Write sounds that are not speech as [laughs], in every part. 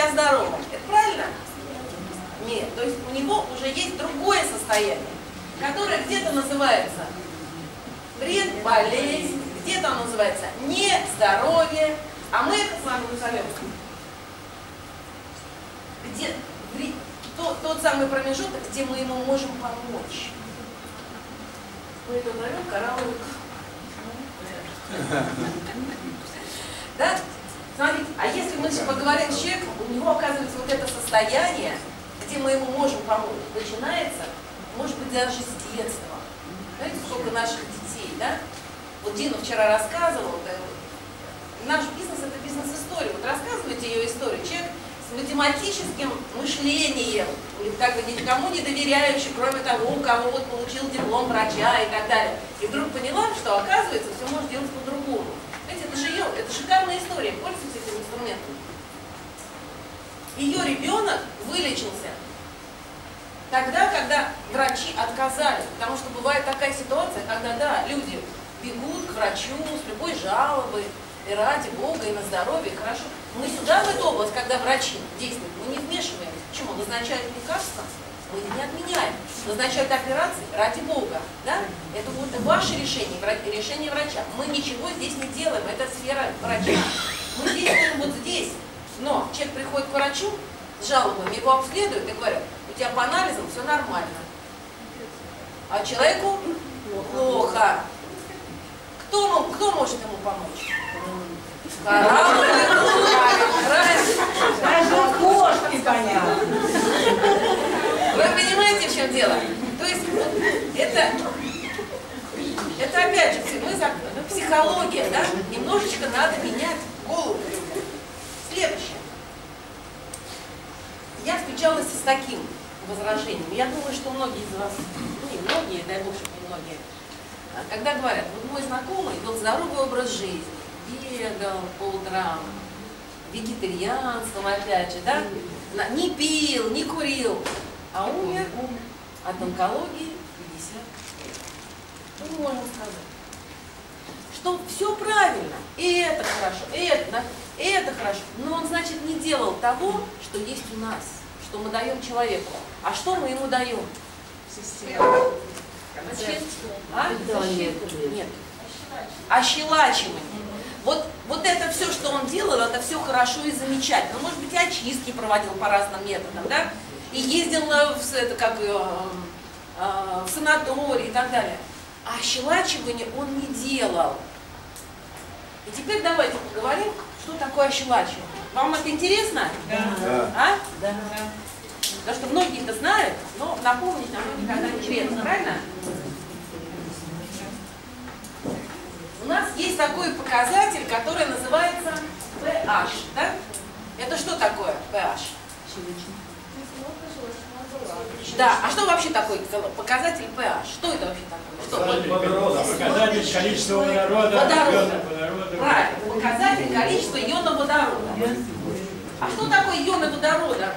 себя здоровым. Это правильно? Нет. То есть у него уже есть другое состояние, которое где-то называется вред, болезнь, где-то оно называется нездоровье, а мы это с вами назовем где тот, тот самый промежуток, где мы ему можем помочь. Мы это назовем коралловый [laughs] Да? Смотрите, а если мы поговорим с человеком, у него оказывается вот это состояние, где мы ему можем помочь, начинается, может быть, даже с детства. Знаете, сколько наших детей, да? Вот Дина вчера рассказывала, да, наш бизнес это бизнес-история. Вот рассказывайте ее историю. Человек с математическим мышлением, как бы никому не доверяющий, кроме того, у кого вот получил диплом врача и так далее. И вдруг поняла, что оказывается все можно делать по-другому. Знаете, это же ее, это шикарная история, пользуйтесь этим инструментом. Ее ребенок вылечился тогда, когда врачи отказали. Потому что бывает такая ситуация, когда, да, люди бегут к врачу с любой жалобой, и ради Бога, и на здоровье, хорошо. Мы сюда, в эту область, когда врачи действуют, мы не вмешиваемся. Почему? Назначают лекарства, мы не отменяем. Назначают операции ради Бога. Да? Это вот ваше решение, решение врача. Мы ничего здесь не делаем, это сфера врача. Мы действуем вот здесь. Но человек приходит к врачу с жалобами, его обследуют и говорят, у тебя по анализам все нормально. А человеку плохо. Кто, кто может ему помочь? Коралловый Даже кошки понятно. Вы понимаете, в чем дело? То есть это, это опять же, мы за, психология, да? Немножечко надо менять голову. С таким возражением. Я думаю, что многие из вас, ну не многие, дай бог, что не многие, а когда говорят, вот мой знакомый вел здоровый образ жизни, бегал по утрам, вегетарианством опять же, да? Не пил, не курил, а умер от онкологии 50 лет. Ну, можно сказать. Что все правильно, и это хорошо, и это, и это хорошо. Но он, значит, не делал того, что есть у нас, что мы даем человеку. А что мы ему даем? Система. А? Нет. Ощелачивание. Вот, вот это все, что он делал, это все хорошо и замечательно. Может быть, и очистки проводил по разным методам, да? И ездил в, это, как, э, э, в санаторий и так далее. А ощелачивание он не делал. И теперь давайте поговорим, что такое ощелачивание. Вам это интересно? Да. А? Да. Потому что многие это знают, но напомнить нам никогда не интересно, правильно? У нас есть такой показатель, который называется pH. Да? Это что такое pH? Да, а что вообще такое показатель pH? Что это вообще такое? Что? Показатель количества водорода, Водорода. Правильно, показатель количества ионов водорода. А что такое ионы водорода?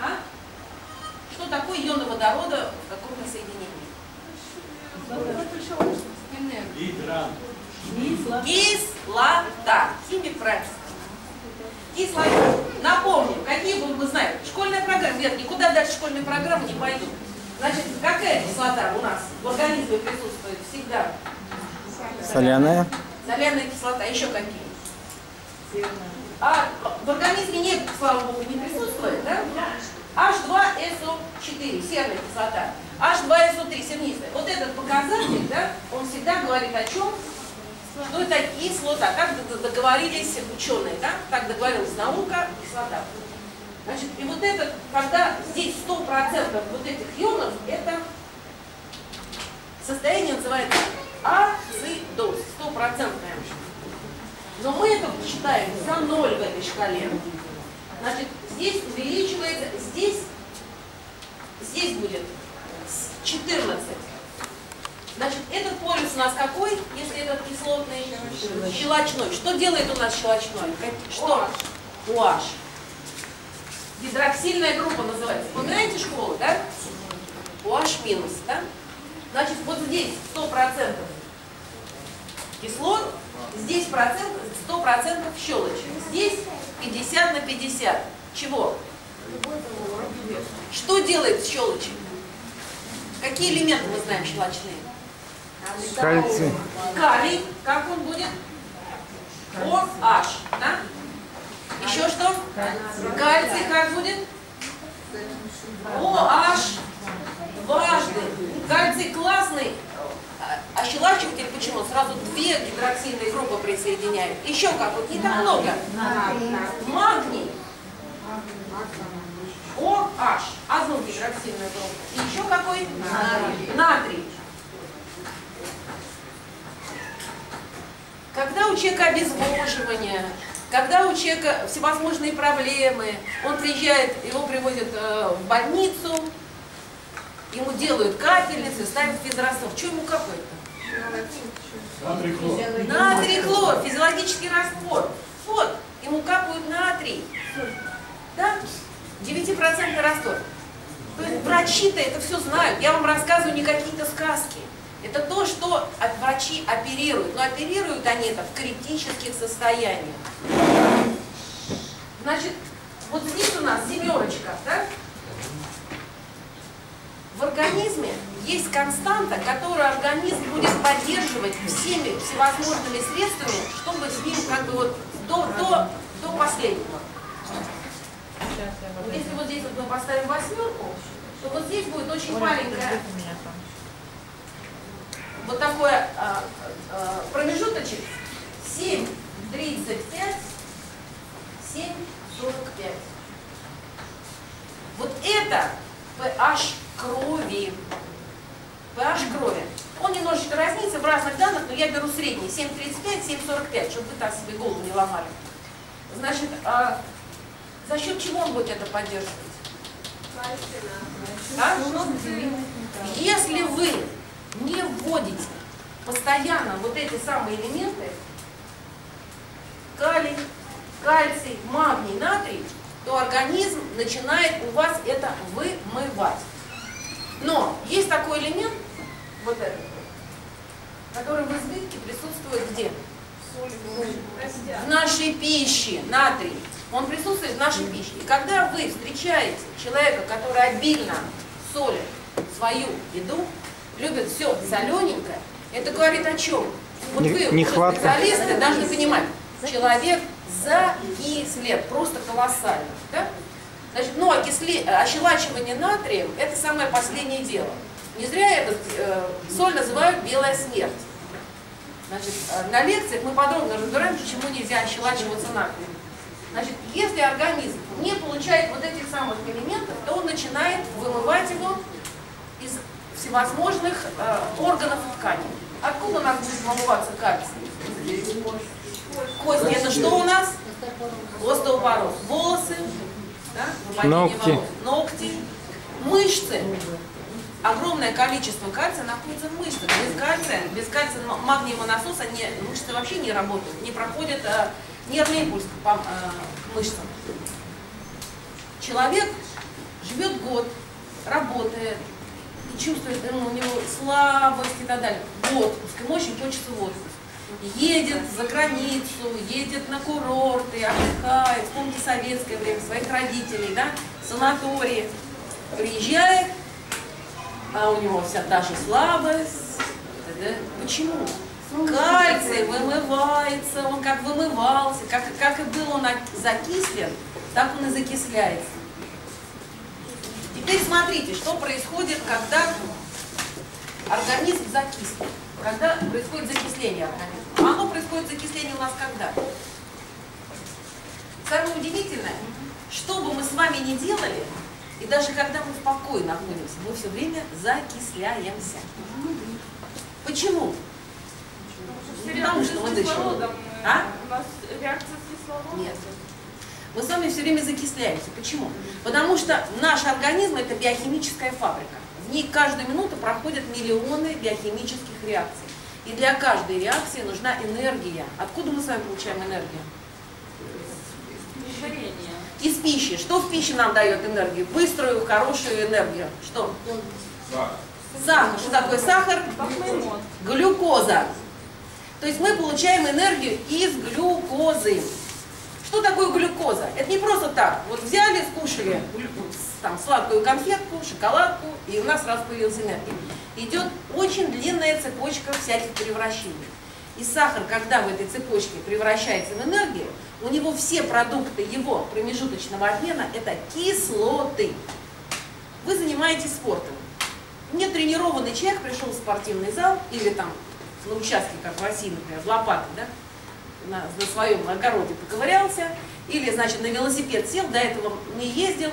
А? Что такое ионы водорода в каком-то соединении? Гидрант. Кислота. Химик правильно. Кислота. Напомню, какие вы знаете, школьная программа, нет, никуда дальше школьной программы не пойду. Значит, какая кислота у нас в организме присутствует всегда? Соляная. Соляная кислота, еще какие? А в организме нет, слава богу, не присутствует, да? H2SO4, серная кислота. H2SO3, сернистая. Вот этот показатель, да, он всегда говорит о чем? Что это кислота. Так договорились ученые, да? Так договорилась наука, кислота. Значит, и вот это, когда здесь 100% вот этих ионов, это состояние называется ацидоз, стопроцентное. Но мы это считаем за ноль в этой шкале. Значит, здесь увеличивается, здесь, здесь будет 14. Значит, этот полюс у нас какой, если этот кислотный? Щелочной. Что делает у нас щелочной? Что? OH. Гидроксильная группа называется. Вспоминаете школу, да? OH минус, да? Значит, вот здесь 100% кислот, здесь процент, 100% щелочь. Здесь 50 на 50. Чего? Что делает щелочь? Какие элементы мы знаем щелочные? Кальций. Калий, как он будет? OH, да? Еще что? Кальций как будет? OH. Дважды. Кальций классный. А Ощелачиватель почему? Сразу две гидроксильные группы присоединяют. Еще как вот не так много. Магний. OH. Одну гидроксильную группу. И еще какой? Натрий. Натрий. Когда у человека обезвоживание, когда у человека всевозможные проблемы, он приезжает, его привозят э, в больницу, ему делают капельницы, ставят физраствор. Что ему капает-то? Натрий хлор. Натрий хлор, физиологический раствор. Вот, ему капают натрий. Да? 9% раствор. То есть врачи-то это все знают. Я вам рассказываю не какие-то сказки. Это то, что врачи оперируют. Но оперируют они это в критических состояниях. Значит, вот здесь у нас семерочка, да? В организме есть константа, которую организм будет поддерживать всеми всевозможными средствами, чтобы с ним как бы вот до, до, до последнего. Вот если вот здесь вот мы поставим восьмерку, то вот здесь будет очень маленькая вот такой а, а, промежуточек 7, 35, 7, 45. Вот это pH крови. pH крови. Он немножечко разнится в разных данных, но я беру средний 7,35, 7,45, чтобы вы так себе голову не ломали. Значит, а, за счет чего он будет это поддерживать? А? Если вы не вводите постоянно вот эти самые элементы, калий, кальций, магний, натрий, то организм начинает у вас это вымывать. Но есть такой элемент, вот этот, который в избытке присутствует где? В нашей пище, натрий. Он присутствует в нашей пище. И когда вы встречаете человека, который обильно солит свою еду, любит все солененькое, это говорит о чем? Вот Не- вы, нехватка. специалисты, должны понимать, человек закислен, просто колоссально. Да? Значит, ну, окисле... ощелачивание натрием – это самое последнее дело. Не зря этот э, соль называют белая смерть. Значит, э, на лекциях мы подробно разбираем, почему нельзя ощелачиваться натрием. Значит, если организм не получает вот этих самых элементов, то он начинает вымывать его из всевозможных э, органов и тканей. Откуда у нас будет вымываться кальций? Кости это что у нас? Остеопороз. Волосы, да? Ногти. волос. ногти, мышцы. Огромное количество кальция находится в мышцах. Без кальция, без кальция магниевого насоса не, мышцы вообще не работают, не проходит э, нервный импульс к, пом- э, к мышцам. Человек живет год, работает, и чувствует, ну, у него слабость и так далее. В ему очень хочется в. Едет за границу, едет на курорты, отдыхает, вспомните советское время, своих родителей, да, санатории. Приезжает, а у него вся та же слабость. Почему? Кальций вымывается, он как вымывался, как, как и был он закислен, так он и закисляется. Теперь смотрите, что происходит, когда организм закиснет. Когда происходит закисление организма. Оно происходит закисление у нас когда? Самое удивительное, что бы мы с вами ни делали, и даже когда мы спокойно находимся, мы все время закисляемся. Почему? Потому что мы дышим. А? У нас реакция с кислородом. Нет. Мы с вами все время закисляемся. Почему? Потому что наш организм это биохимическая фабрика. В ней каждую минуту проходят миллионы биохимических реакций. И для каждой реакции нужна энергия. Откуда мы с вами получаем энергию? Из пищи. Что в пище нам дает энергию? Быструю, хорошую энергию. Что? Сахар. Что такое сахар? Глюкоза. То есть мы получаем энергию из глюкозы. Что такое глюкоза? Это не просто так. Вот взяли, скушали там, сладкую конфетку, шоколадку, и у нас сразу появилась энергия. Идет очень длинная цепочка всяких превращений. И сахар, когда в этой цепочке превращается в энергию, у него все продукты его промежуточного обмена – это кислоты. Вы занимаетесь спортом. Нетренированный человек пришел в спортивный зал или там на участке, как в России, например, в лопаты, да, на, на своем огороде поковырялся, или, значит, на велосипед сел, до этого не ездил,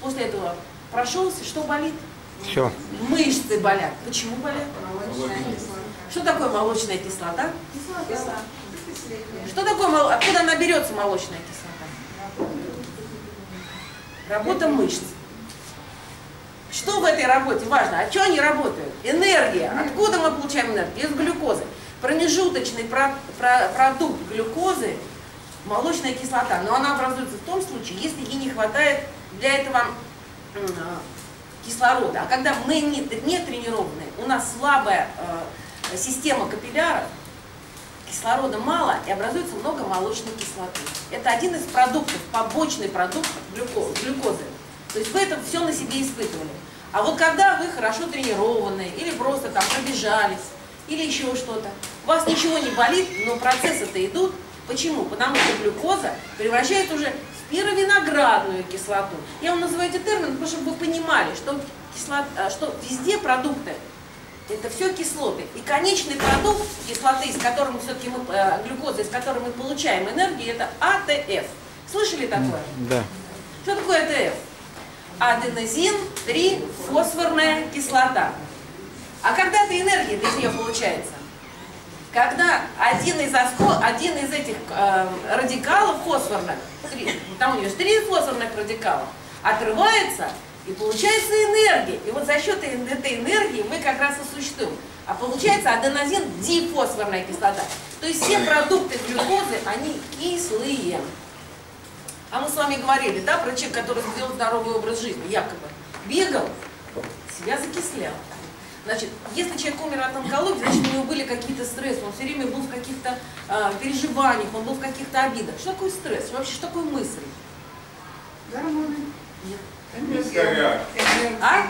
после этого прошелся, что болит? Все. Мышцы болят. Почему болят? Что такое молочная кислота? Что такое, мол- откуда она берется, молочная кислота? Работа мышц. Что в этой работе важно? А что они работают? Энергия. Откуда мы получаем энергию? Из глюкозы. Промежуточный про- про- продукт глюкозы – молочная кислота. Но она образуется в том случае, если ей не хватает для этого а, кислорода. А когда мы не, не тренированные, у нас слабая э, система капилляров, кислорода мало и образуется много молочной кислоты. Это один из продуктов, побочный продукт глюко- глюкозы. То есть вы это все на себе испытывали. А вот когда вы хорошо тренированные или просто там пробежались, или еще что-то, у вас ничего не болит, но процессы-то идут. Почему? Потому что глюкоза превращает уже в пировиноградную кислоту. Я вам называю эти термины, потому чтобы вы понимали, что, кислот, что везде продукты это все кислоты. И конечный продукт кислоты, из которой мы все-таки мы, э, глюкоза, из которой мы получаем энергию, это АТФ. Слышали такое? Да. Что такое АТФ? Аденозин 3 фосфорная кислота. А когда эта энергия из нее получается? Когда один из, оско- один из этих э, радикалов фосфорных, три- там у нее три фосфорных радикала, отрывается и получается энергия. И вот за счет э- этой энергии мы как раз и существуем. А получается аденозин дифосфорная кислота. То есть все продукты глюкозы, они кислые. А мы с вами говорили, да, про человека, который сделал здоровый образ жизни, якобы. Бегал, себя закислял. Значит, если человек умер от онкологии, значит, у него были какие-то стрессы, он все время был в каких-то а, переживаниях, он был в каких-то обидах. Что такое стресс? Вообще, что такое мысль? Гормоны. Нет. Энергия. А?